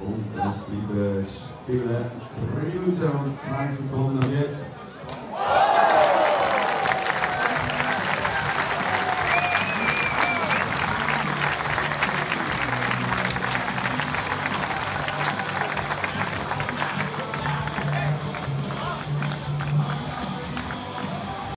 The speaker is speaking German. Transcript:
Und Das bleiben Spiele 3 Minuten und 20 Sekunden. Und jetzt